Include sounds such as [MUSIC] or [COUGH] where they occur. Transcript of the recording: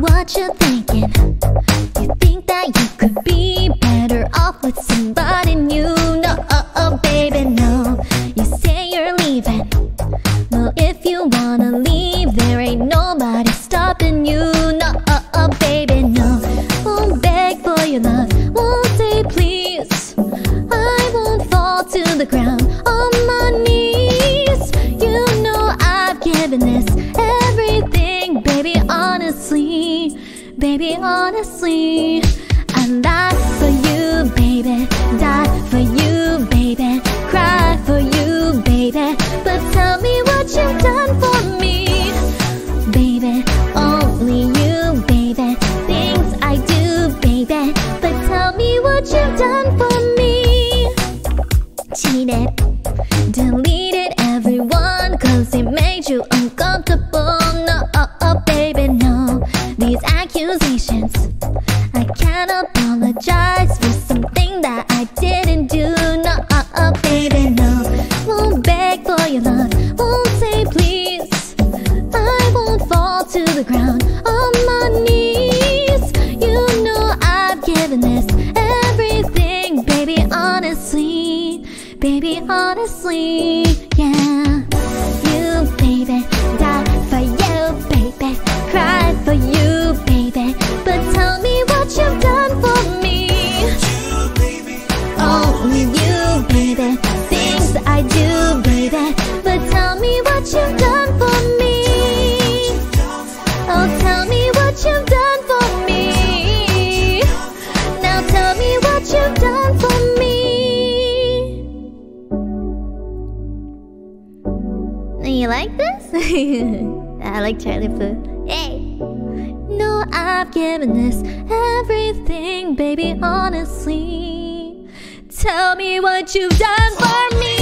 what you're thinking. You think that you could be better off with somebody new. No, oh, oh, baby, no. You say you're leaving. Well, if you wanna leave, there ain't nobody stopping you. No, oh, oh, baby, no. Won't beg for your love, won't say please. I won't fall to the ground on my knees. You know I've given this Baby, honestly. I lie for you, baby. Die for you, baby. Cry for you, baby. But tell me what you've done for me. Baby, only you, baby. Things I do, baby. But tell me what you've done for me. Cheated, deleted everyone, cause it made you uncomfortable. Your love, won't say please. I won't fall to the ground on my knees. You know I've given this everything, baby, honestly. Baby, honestly, yeah. You, baby, die for you, baby. Cry for you, baby. But tell me You like this? [LAUGHS] I like Charlie Puth. Hey! No, I've given this everything, baby, honestly. Tell me what you've done for me.